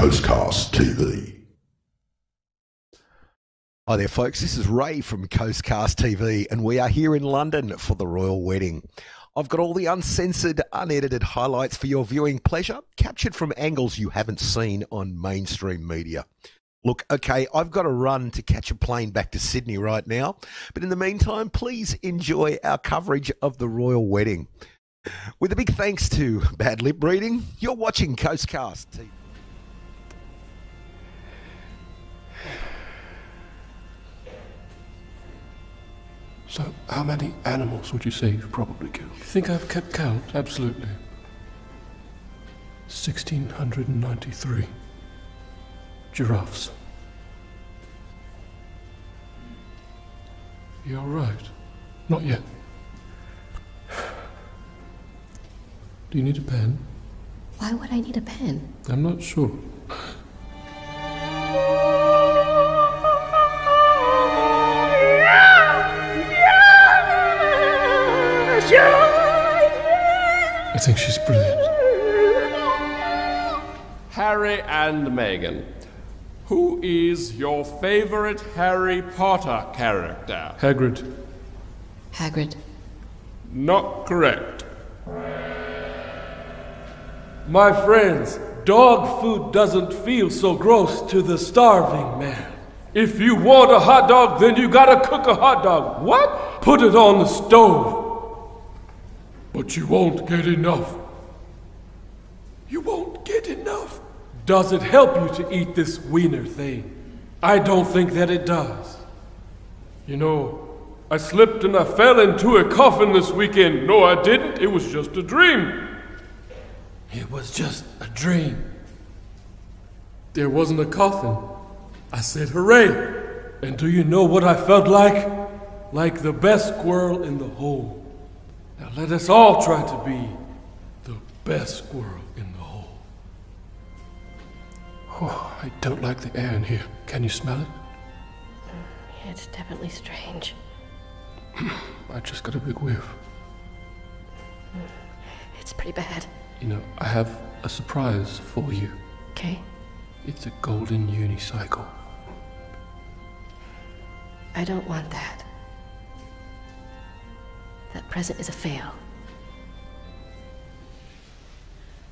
Coastcast TV. Hi there, folks. This is Ray from Coastcast TV, and we are here in London for the royal wedding. I've got all the uncensored, unedited highlights for your viewing pleasure, captured from angles you haven't seen on mainstream media. Look, okay, I've got to run to catch a plane back to Sydney right now, but in the meantime, please enjoy our coverage of the royal wedding. With a big thanks to Bad Lip Reading, you're watching Coastcast TV. So, how many animals would you say you've probably killed? You think I've kept count? Absolutely. 1693 giraffes. You're right. Not yet. Do you need a pen? Why would I need a pen? I'm not sure. I think she's brilliant. Harry and Meghan. Who is your favorite Harry Potter character? Hagrid. Hagrid. Not correct. My friends, dog food doesn't feel so gross to the starving man. If you want a hot dog, then you gotta cook a hot dog. What? Put it on the stove. But you won't get enough. You won't get enough. Does it help you to eat this wiener thing? I don't think that it does. You know, I slipped and I fell into a coffin this weekend. No, I didn't. It was just a dream. It was just a dream. There wasn't a coffin. I said, hooray! And do you know what I felt like? Like the best squirrel in the hole. Now let us all try to be the best squirrel in the hole. Oh, I don't like the air in here. Can you smell it? Yeah, it's definitely strange. I just got a big whiff. Hmm. It's pretty bad. You know, I have a surprise for you. Okay? It's a golden unicycle. I don't want that. That present is a fail.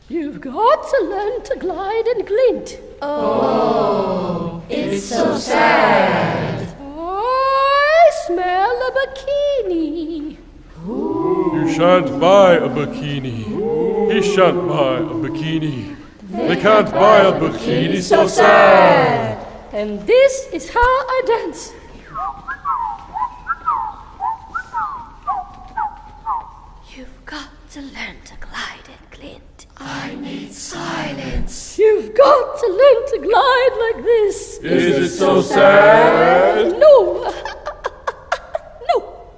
You've got to learn to glide and glint. Oh, it's so sad. I smell a bikini. You shan't buy a bikini. He shan't buy a bikini. They can't buy a bikini, so sad. And this is how I dance. You've got to learn to glide and glint. I need silence. You've got to learn to glide like this. Is it so sad? No. no.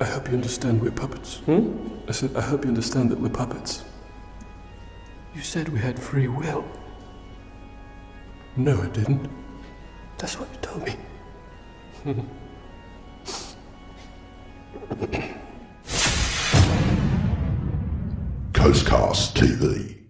I hope you understand we're puppets. Hmm? I said, I hope you understand that we're puppets. You said we had free will. No, I didn't. That's what you told me. Coastcast TV.